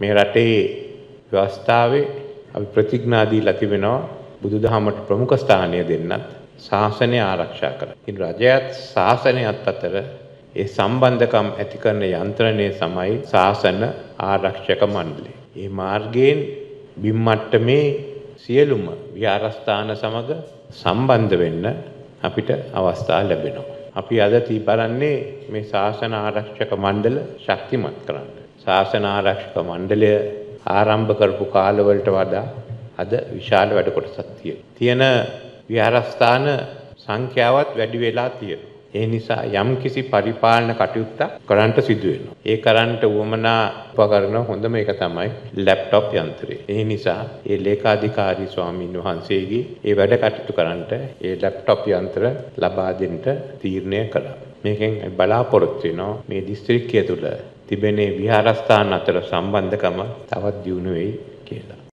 මේ රටේ ව්‍යවස්ථාවේ අපි ප්‍රතිඥා දීලා තිබෙනවා බුදුදහමට ප්‍රමුඛ ස්ථානය දෙන්නත් ශාසනය ආරක්ෂා කර. ඉතින් රජයත් ශාසනයත් අතර ඒ සම්බන්ධකම් ඇති කරන යන්ත්‍රණය සමයි ශාසන ආරක්ෂක මණ්ඩලය. ඒ මාර්ගයෙන් බිම් මට්ටමේ සියලුම විහාරස්ථාන සමග සම්බන්ධ වෙන්න අපිට අවස්ථා ලැබෙනවා. අපි අද තී බලන්නේ මේ ශාසන ආරක්ෂක මණ්ඩල ශක්තිමත් කරන්න. ශාසන ආරක්ෂක මණ්ඩලය ආරම්භ කරපු කාලවලට වඩා අද විශාල වැඩ කොටසක් තියෙනවා. තියෙන විහාරස්ථාන සංඛ්‍යාවත් වැඩි වෙලා තියෙනවා. ඒ නිසා යම් කිසි පරිපාලන කටයුත්තක් කරන්නට සිදු වෙනවා. ඒ කරන්නට උවමනා උපකරණ හොඳම එක තමයි ලැප්ටොප් යන්ත්‍රය. ඒ නිසා ඒ ලේකාධිකාරී ස්වාමීන් වහන්සේගේ ඒ වැඩ කටයුතු කරන්නට ඒ ලැප්ටොප් යන්ත්‍ර ලබා දෙන්න තීරණය කළා. මේකෙන් බලාපොරොත්තු වෙනවා මේ දිස්ත්‍රික්කය තුළ තිබෙන විහාරස්ථාන අතර සම්බන්ධකම තවත් දියුණු වෙයි කියලා.